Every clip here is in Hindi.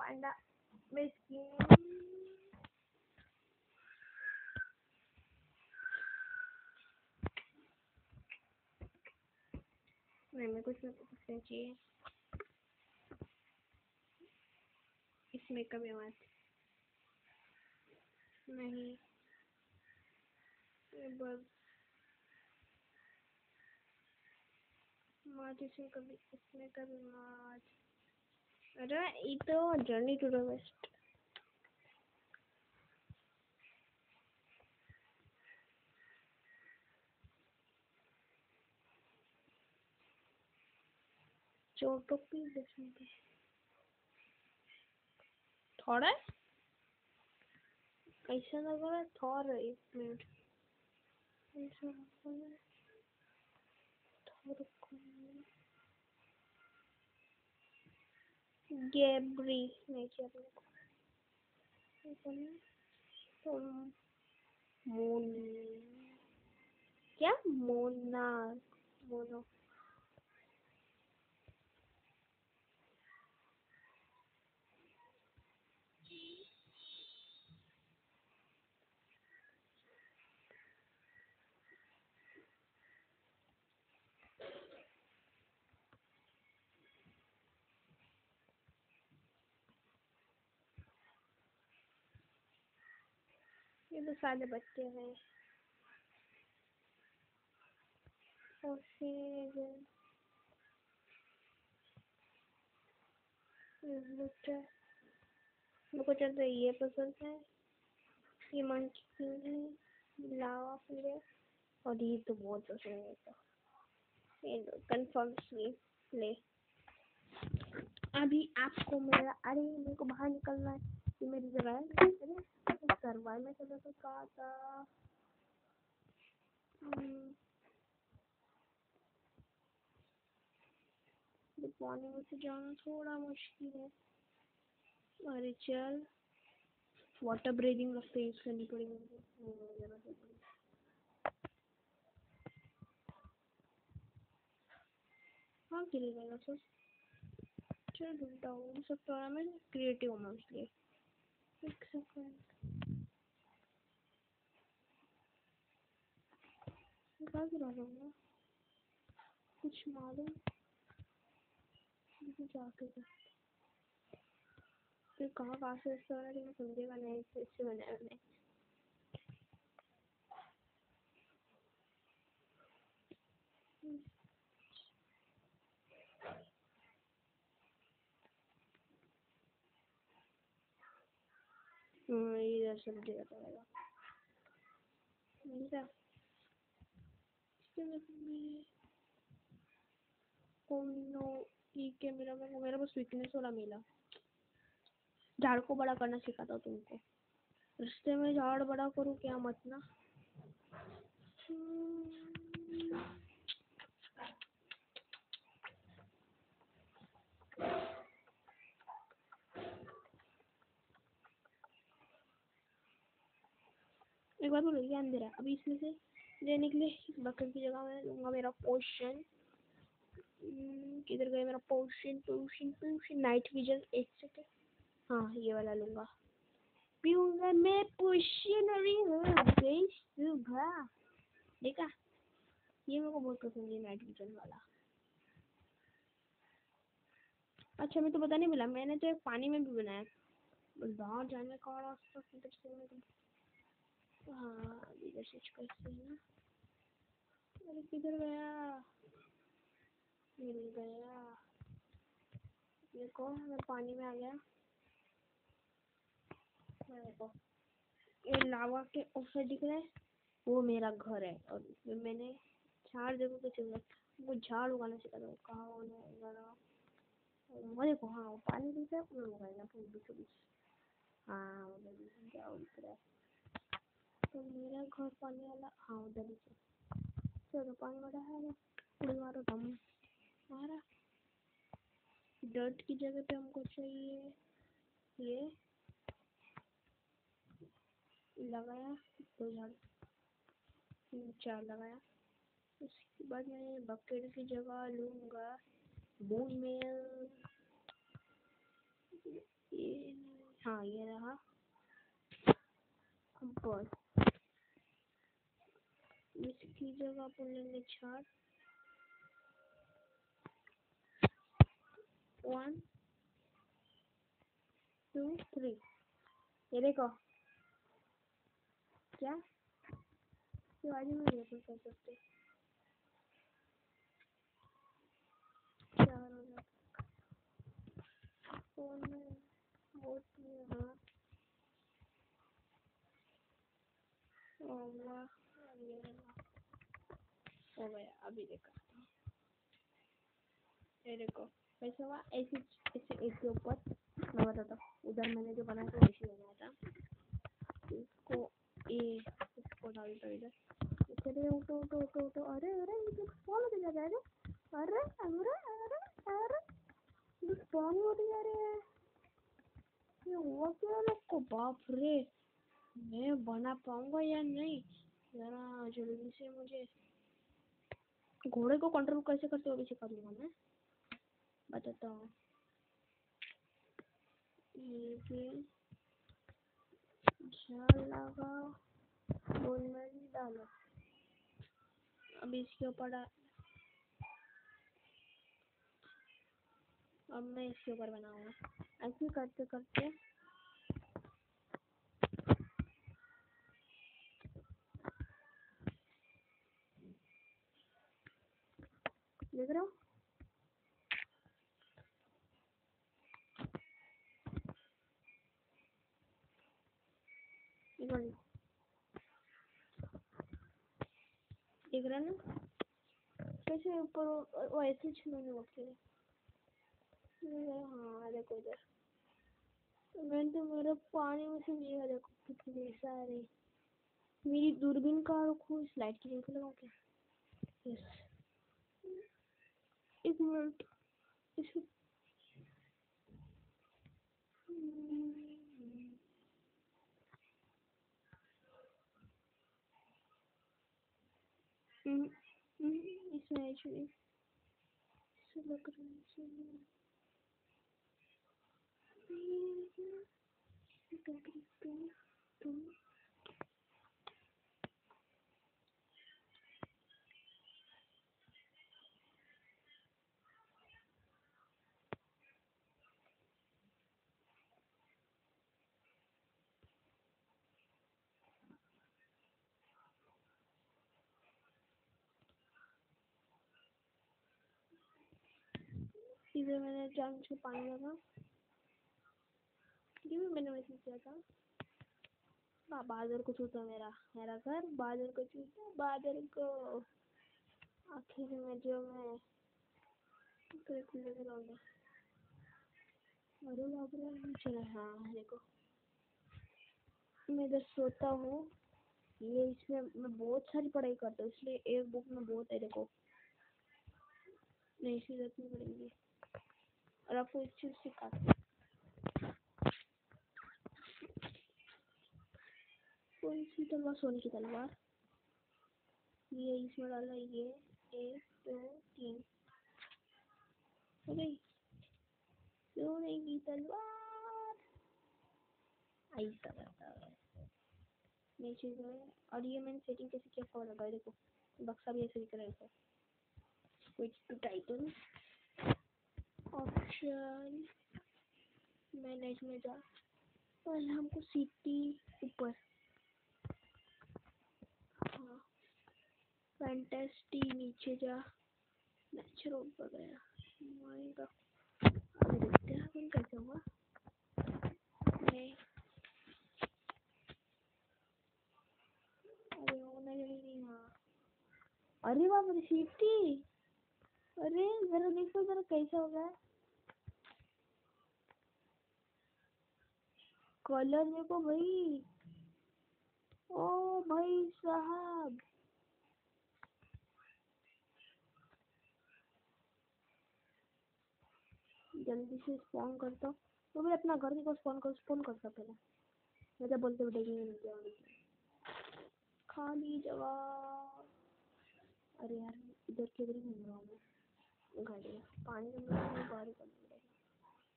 पांडा मिस्किन मेरे को इसमें कुछ नहीं चाहिए। इसमें कभी मत। नहीं। बस। इसमें कभी इसमें कभी मत अरे ये तो जर्नी टू द वेस्ट चोटोपी देखने थोड़ा? ऐसा लग रहा है थोड़ा एक मिनट ऐसा लग रहा है थोड़ा गैब्री नहीं तो क्या? मोना मोनो ये तो सारे बच्चे हैं। और फिर बच्चा मेरे को चलता ये पसंद है, ये मंचकिन है, लावा फिर और ये तो बहुत पसंद है तो। ये कंफर्म ले। अभी आपको मेरा, अरे मेरे को बाहर निकलना है। ये मेरी जगह है करवा में चलो तो कहा था पानी में से जाना थोड़ा मुश्किल है। अरे चल। वाटर ब्रीदिंग रखते यूज़ करनी पड़ेगी हाँ गिरेगा सब चल, ढूंढता हूँ। सब तो मैं क्रिएटिव हूँ इसलिए कहाँ गिरा दूँगा कुछ मालूम? जाके फिर कहाँ कहाँ से इससे बना मैं समझेगा नहीं इससे बनाया मैंने इधर मिल नो ठीक है मेरा मेरा मेरा बस वीकनेस वाला मिला। झाड़ को बड़ा करना सिखाता हूँ तुमको। रिश्ते में झाड़ बड़ा करूँ क्या मत ना? एक बार बोलो ये अंदर है। अभी इसमें से लेने के लिए बकरी की जगह मैं लूँगा मेरा पोशन किधर गए मेरा potion potion potion night vision एक सेकेंड हाँ ये वाला लूँगा। पीऊँगा मैं पोशन हो गई सुबह। देखा? ये मेरे को बहुत पसंद है नाइट विजन वाला। अच्छा मैं तो पता नहीं मिला। मैंने तो एक पानी में भी बनाया। बाहर जाने का मेरे हाँ इधर करते हैं। अरे किधर गया? मिल गया। देखो मैं पानी में आ गया। ये लावा के ऊपर दिख रहा है। वो मेरा घर है। और मैंने चार जगह पे चल वो झाड़ उगाना सिखा दो कहाँ उगाना वो देखो हाँ वो पानी दिख रहा है। बीचों बीच हाँ उधर दिख रहा है? तो मेरा घर पानी वाला हाँ उधर ही पानी वाला है ना मारो दम। मारा। डर्ट की जगह पे हमको चाहिए ये। लगाया, दो झाड़। चार लगाया। उसके बाद मैं बकेट की जगह लूँगा। बोन मेल ये हाँ ये रहा। कंपास इसकी जगह पर लेंगे चार वन टू थ्री ये देखो। क्या? आज में देखो कर सकते? फ़ोन में बहुत हो गया अभी देखा ये देखो कैसे हुआ ऐसे ऐसे एक के ऊपर मैं बताता हूँ उधर मैंने जो बनाया था वैसे बनाया था इसको ए इसको डाल दो इधर चले उठो उठो उठो उठो अरे अरे ये फॉलो तो जा रहा है अरे अरे अरे अरे ये पानी उठ जा रहे ये हुआ क्या लोग को बाप रे मैं बना पाऊँगा या नहीं जरा जल्दी से मुझे घोड़े को कंट्रोल कैसे करते हो? भी सिखा दूँगा मैं बताता हूँ। ये भी बोल में डालो। अब इसके ऊपर अब मैं इसके ऊपर बनाऊँगा। ऐसे करते करते देख रहे देख रहे ना कैसे ऊपर वो ऐसे छूने लगते हाँ देखो इधर। मैंने तो मेरा पानी में से लिया, देखो कितने सारे। मेरी दूरबीन का रखो स्लाइड की जगह लगाओ क्या yes ignorant. They should Mm -hmm. Mm-hmm. It's not actually. So look at it. इधर मैंने जान से पानी लगा। ये भी मैंने वैसे किया था। हाँ बादल को छूता मेरा मेरा घर, बादल को छूता बादल को आखिर में जो मैं अरे बाप रे चलो हाँ देखो। मैं इधर सोता हूँ। ये इसमें मैं बहुत सारी पढ़ाई करता हूँ, इसलिए एक बुक में बहुत है, देखो। नहीं इसी रखनी पड़ेगी। और आपको इस चीज़ सिखाते कौन सी तलवार सोने की तलवार। ये इसमें डाला, ये एक दो, तीन। हो गई सोने की तलवार? ऐसा करता है। नीचे जो है। और ये मैंने सेटिंग कैसे किया फॉर लगा देखो, बक्सा भी ऐसे दिख रहा है। Switch to title. Option manage में जा पहले हमको सिटी ऊपर। हाँ। फैंटेस्टी नीचे जा। नेचर ऊपर गया। माएगा अभी देखते हैं अपन कैसे हुआ। नहीं अरे वो नहीं हाँ अरे बाप रे सिटी अरे जरा देखो जरा कैसा होगा कलर देखो भाई ओ भाई साहब। जल्दी से स्पॉन करता हूँ। तो भाई अपना घर को स्पॉन कर स्पॉन करता पहले। मैं तो बोलते बैठेंगे नहीं खाली जगह अरे यार, इधर किधर घूम रहा हूँ मैं। गाड़ी में पानी में बाहर कर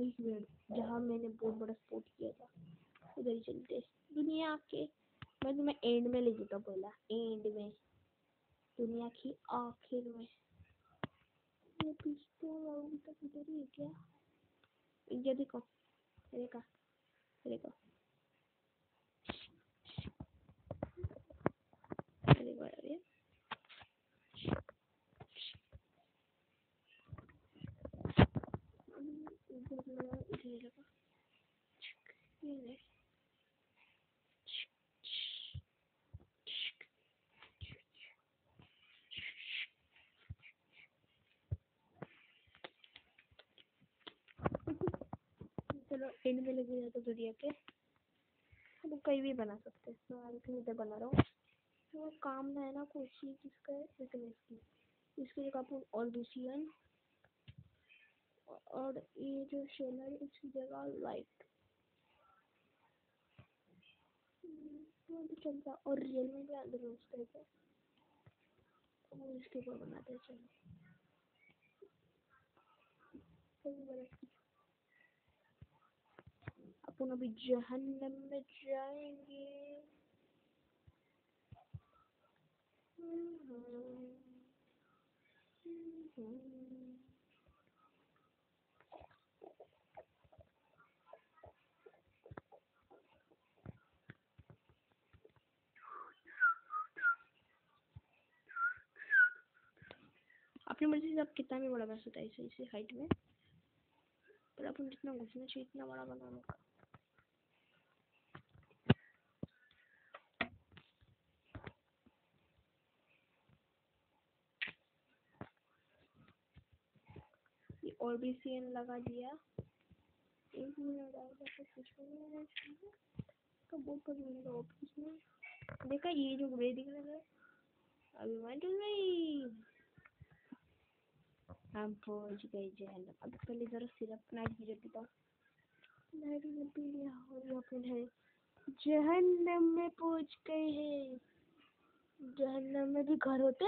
जहाँ मैंने बहुत बड़ा स्पोर्ट किया था। उधर ही चलते दुनिया के मैं तुम्हें एंड में ले जाता बोला एंड में। दुनिया की आखिर में। ये पिस्तौल तक इधर ही है क्या? ये देखो। देखो। देखो। देखो यार। चलो एंड में लगे जाते दुनिया के। हम कहीं भी बना सकते हैं। मैं बना रहा हूँ। तो काम ना है ना चीज़ जिसका है लेकिन इसकी इसकी जगह अपन और दूसरी है। और ये जो शेल है, इसकी जगह लाइट तो चलता और रियल में भी अंदर उसका है। वो इसके ऊपर बनाते हैं, चलो। अपन अभी जहन्नम में जाएँगे। अपनी मर्ज़ी से आप कितना भी बड़ा बना सकते हैं ऐसे ऐसे हाइट में, पर अपन जितना घुसना चाहिए, इतना बड़ा बनाने। का ये और भी सीएन लगा दिया। एक मिनट तो कुछ नहीं तो बहुत मिलेगा ऑफ़िस में। देखा ये जो ग्रे दिख रहा है। अभी मैं तो हम पहुँच गए जहन्नम अब पहले जरा सिरप नाइट में देता हूँ? नाइट में पी लिया और अपन। है जहन्नम में पहुँच गए हैं। जहन्नम में भी घर होते?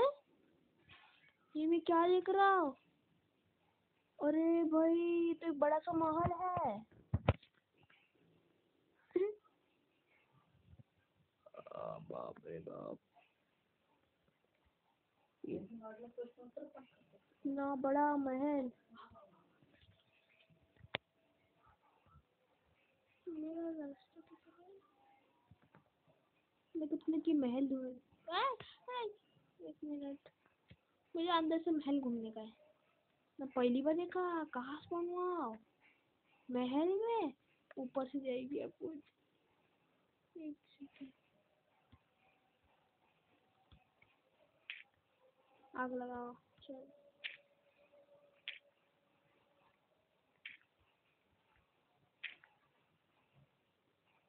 ये मैं क्या देख रहा हूँ? अरे भाई तो एक बड़ा सा महल है। बाप रे बाप। ना बड़ा महल। मैं कितने की महल आ, एक मिनट। मुझे अंदर से महल घूमने का है। मैं पहली बार देखा कहाँ स्पॉन हुआ? महल में? ऊपर से जाएगी अब कुछ। एक सेकंड आग लगाओ।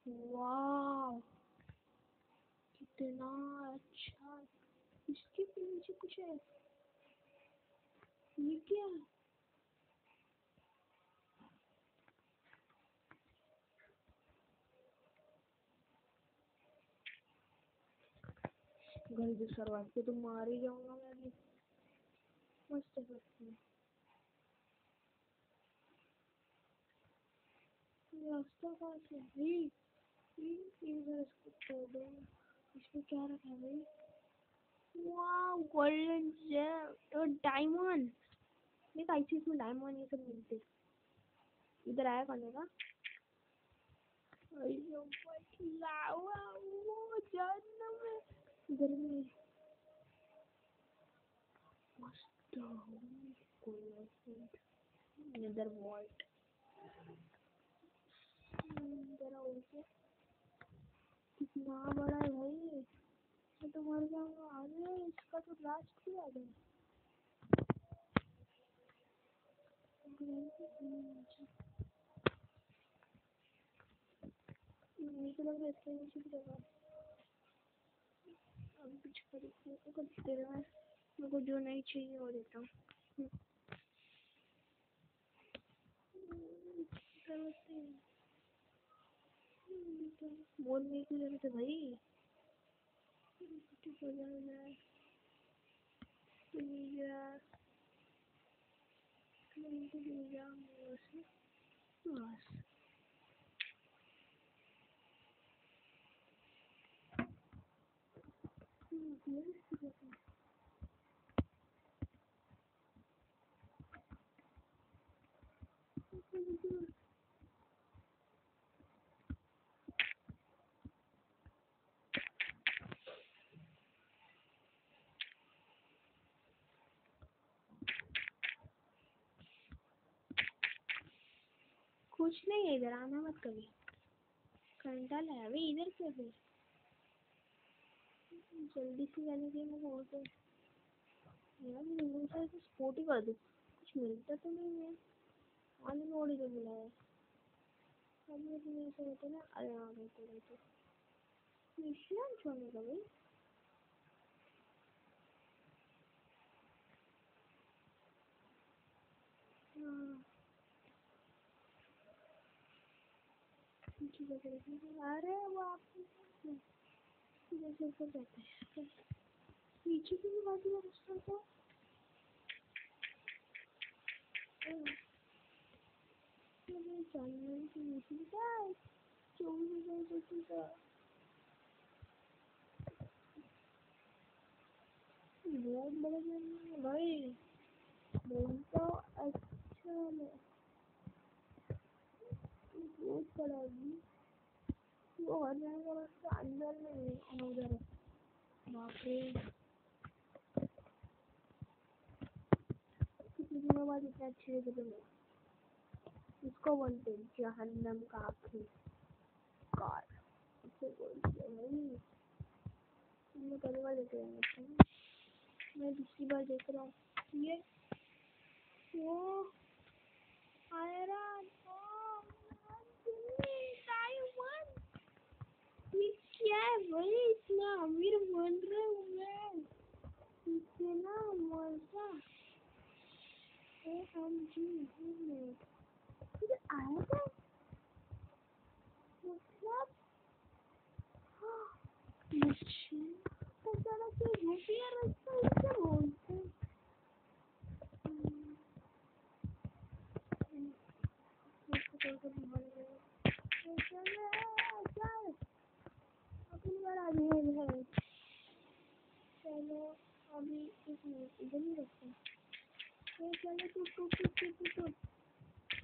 वाह कितना अच्छा। इसके पीछे कुछ है ये क्या? है घर से सरवाइव के तो मार ही जाऊँगा मैं अभी मस्त करती हूँ रास्ता कहाँ से भाई जरा इसको तोड़ दो। इसमें क्या रखा है भाई? वाह गोल्डन जेम और डायमंड देख ऐसे इसमें डायमंड ये सब मिलते। इधर आया कौन का अयो लावा वो जन्नत में इधर भी है। मस्त और क्या? कितना बड़ा है भाई। मैं तो मर जाऊँगा। अरे, इसका तो लास्ट भी आ गया। मुझे लग रहा है, इसके नीचे भी लगा अब कुछ खरीदने को दे रहा मेरे को जो नहीं चाहिए वो देता हूँ है। बोलने की ज़रूरत है भाई हो जाएगा प्लीज़ यार प्लीज़ प्लीज़ यार मेरे से बस कुछ नहीं है इधर आना मत कभी। घंटा लाया भाई इधर क्यों फिर। जल्दी से जाने के मैं बोल तो यार, मैं से तो स्पोर्ट ही कर दूँ। कुछ मिलता तो नहीं है। आने में ओड़ी तो बुलाया अब ये तो मेरे से होते ना अरे हाँ रहते रहते मिशन छोड़ने का भाई। हाँ। अरे वो आप। जैसे ऊपर जाते हैं पीछे की भी बाजू रास्ता की हज़ार सोची का बहुत बड़ा जानवर है भाई बहुत तो अच्छा बहुत बड़ा है वो का अंदर में उधर बाप रे दिनों बाद इतना अच्छे इसको बोलते जहन्नम का आखिरी कार इसे बोलते हैं मैं पहली बार देख रहा हूँ मैं दूसरी बार देख रहा हूँ। ये वो क्या है भाई? इतना अमीर बन रहा हूँ मैं। इतना मज़ा। हम जी फिर आएगा मतलब? मुझे पता ना कि घुसिया रास्ता इससे बोलते। अपनी बार आगे Thank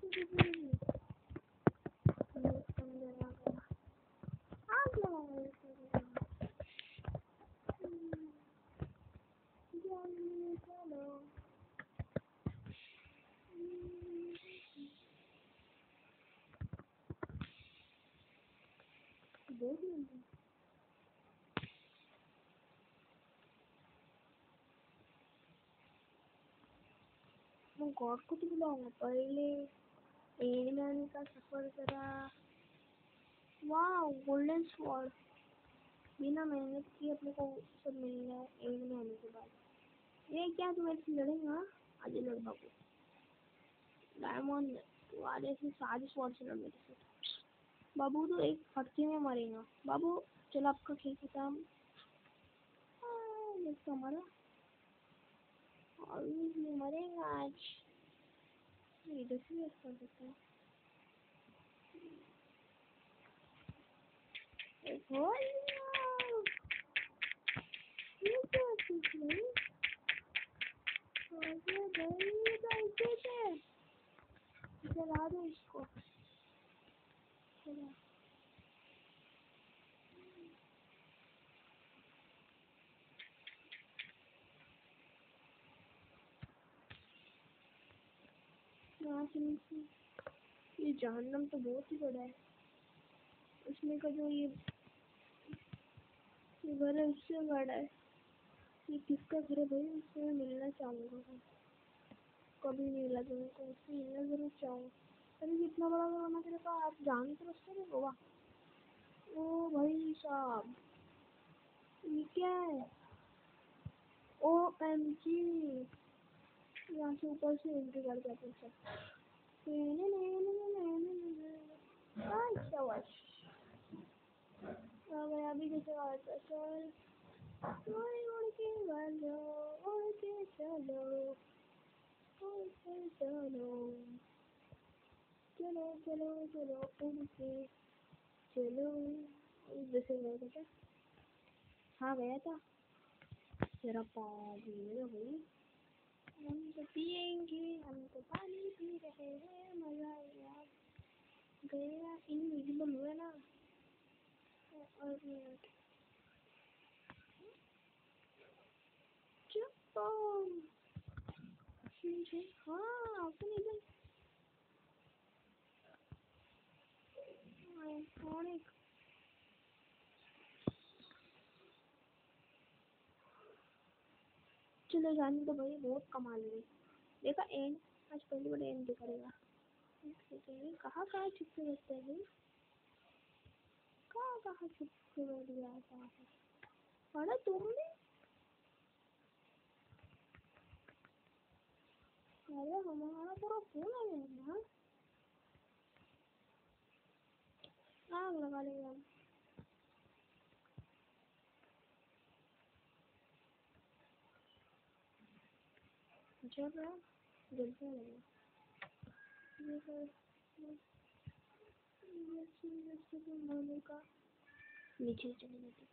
you. गॉड को तो बुलाऊँगा पहले में का सफ़र करा। वाह गोल्डन स्वॉर्ड बिना मेहनत किए अपने को सब मिल गया एड में आने के बाद। ये क्या तू मेरे से लड़ेगा आधे लड़ बाबू डायमंड तू आधे से सारे स्वॉर्ड से लड़ मेरे से। बाबू तो एक फटके में मरेगा। बाबू, चलो आपका खेल खत्म जैसे हमारा। और मरेगा आज। इधर से भी कर सकते हैं एक और ये क्या चीज़ नहीं आगे भाई बैठे थे जला दो इसको चला ये जहन्नम तो बहुत ही बड़ा है। उसमें का जो ये घर है, उससे बड़ा है। ये किसका घर है भाई? उससे मैं मिलना चाहूँगा। कभी नहीं मिला तो मैं उससे मिलना ज़रूर चाहूँगा। अरे कितना बड़ा घर होना तेरे पास? आप जान तो रस्ते में गोवा ओ भाई साहब, ये क्या है? O M G. यहाँ से ऊपर से एंट्री कर जाते सब शाबाश अगर अभी जैसे चल उड़ के चलो, उड़ के चलो, उड़ चलो। चलो चलो चलो, उड़ चलो। था हाँ गया था। तेरा पाँव भाई हम तो पिएँगे हम तो पानी पी रहे हैं, मज़ा आएगा गया। इनविजिबल हुआ ना। और चुप हाँ अपन इधर आइकॉनिक चलो जाने तो भाई बहुत कमा ले देखा एंड आज पहली बार एंड दिखाएगा कहाँ कहाँ छुपके रहते हैं भाई? कहाँ कहाँ छुपके बैठ गया था? अरे तुमने? अरे हमारा पूरा फ़ोन आ गया ना? आग लगा लेगा जब का नीचे चले जाते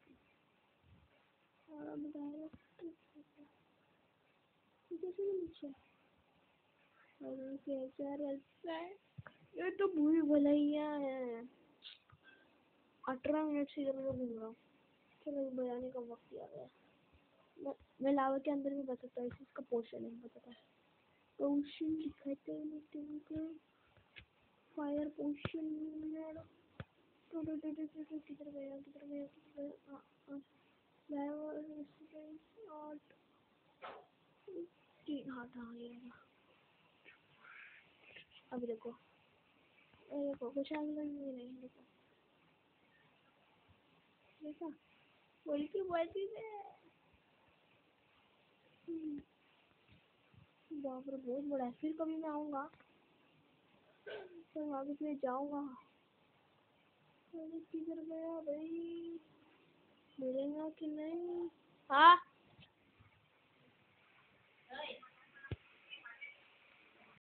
ये तो बुरी भलाइया है। अठारह मिनट से इधर उधर रहा हूँ चलो बजाने का वक्त आ गया। मैं, लावा के अंदर भी बच सकता हूँ इसका पोर्शन है बताता है पोशन दिखाते हैं फायर पोशन किधर गया किधर गया किधर गया? आठ तीन हाथ आ गया अब देखो। देखो कुछ आगे नहीं देखो। देखा? बोल के बोलती है बाप रे, बहुत बड़ा है। फिर कभी मैं आऊँगा? तो यहाँ भी मैं जाऊँगा। किधर गया भाई? मिलेगा कि नहीं? हाँ?